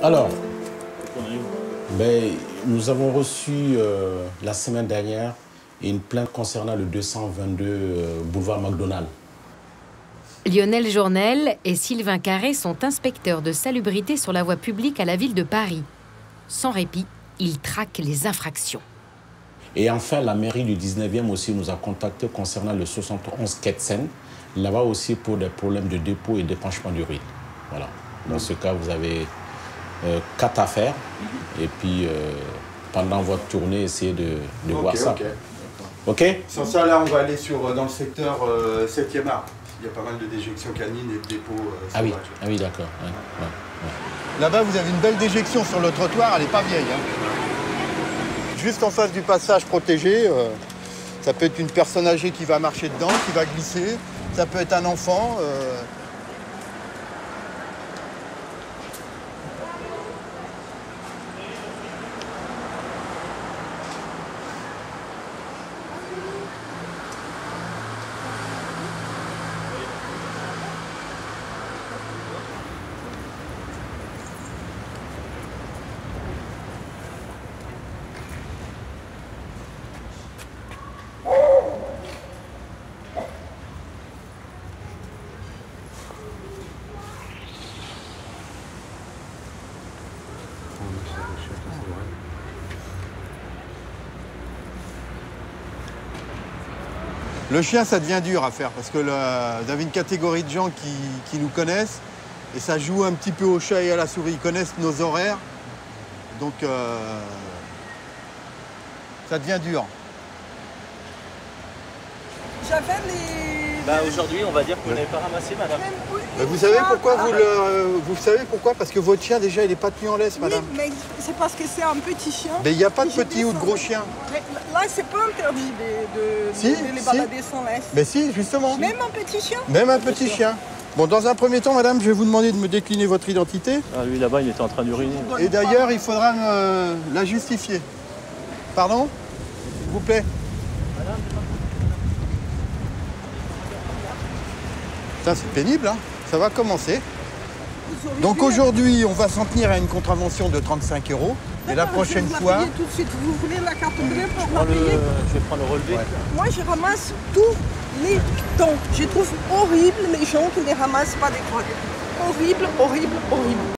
Alors, ben, nous avons reçu euh, la semaine dernière une plainte concernant le 222 euh, boulevard McDonald. Lionel Journel et Sylvain Carré sont inspecteurs de salubrité sur la voie publique à la ville de Paris. Sans répit, ils traquent les infractions. Et enfin, la mairie du 19e aussi nous a contactés concernant le 71 Quai de Seine, là-bas aussi pour des problèmes de dépôt et d'épanchement d'urine. Voilà. Dans ce cas, vous avez quatre affaires. Et puis, euh, pendant votre tournée, essayez de, voir ça. ok. OK? Sans ça, là, on va aller sur, euh, dans le secteur euh, 7e art. Il y a pas mal de déjections canines et de dépôts euh, Ah oui, ah oui d'accord. ouais, ouais, ouais. Là-bas, vous avez une belle déjection sur le trottoir, elle n'est pas vieille. hein. Juste en face du passage protégé, euh, ça peut être une personne âgée qui va marcher dedans, qui va glisser. Ça peut être un enfant. euh, Le chien, ça devient dur à faire parce que le- vous avez une catégorie de gens qui, nous connaissent et ça joue un petit peu au chat et à la souris. Ils connaissent nos horaires, donc euh, ça devient dur. Les. Bah aujourd'hui, on va dire que vous n'avez pas ramassé, madame. Oui, oui, vous savez pourquoi vous le, vous savez pourquoi? Parce que votre chien déjà il n'est pas tenu en laisse, Oui, madame. mais c'est parce que c'est un petit chien. Mais il n'y a pas de petit ou de gros chien. Mais là, c'est pas interdit de, de, Si, de les si. balader sans laisse. Mais si, justement. Même un petit chien Même un petit chien. Bon, dans un premier temps, madame, je vais vous demander de me décliner votre identité. Ah, lui là-bas, il était en train d'uriner. Et d'ailleurs, il faudra me la justifier. Pardon? S'il vous plaît Ça, c'est pénible, hein Ça va commencer. Donc aujourd'hui, on va s'en tenir à une contravention de 35 euros. Et la prochaine je vais vous fois, payer tout de suite. Vous voulez la carte bleue pour la Prends le- payer Je vais prendre le relevé. Moi, je ramasse tous les temps. Je trouve horrible les gens qui ne ramassent pas des croix. Horrible, horrible, horrible.